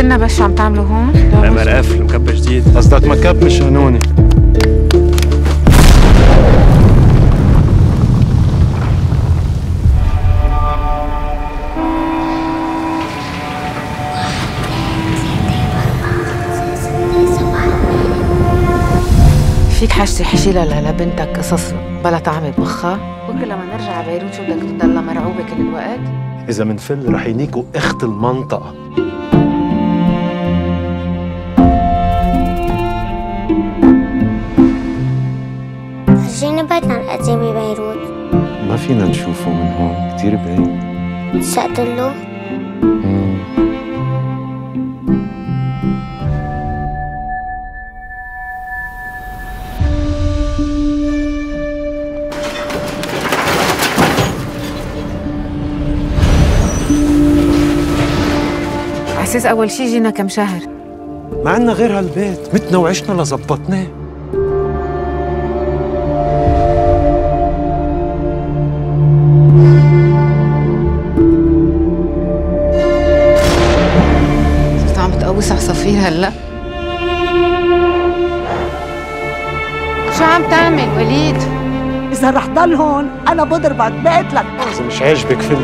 بس شو عم تعملوا هون؟ عمر قفل مكب جديد قصدك مكب مش هنوني. فيك حاجتي احكي لها لبنتك قصص بلا طعمة بمخها بكره لما نرجع على بيروت شو بدك؟ تضلها مرعوبة كل الوقت؟ إذا منفل رح ينيكوا أخت المنطقة. بيت عن قدي ببيروت. ما فينا نشوفه من هون كتير بعيد. اشتقت له أساس أول شي جينا كم شهر. ما عنا غير هالبيت متنا وعشنا لزبطناه. بتقوس عصافير هلا. شو عم تعمل وليد؟ إذا رح ضل هون أنا بضربك بقتلك. إذا مش عاجبك فلي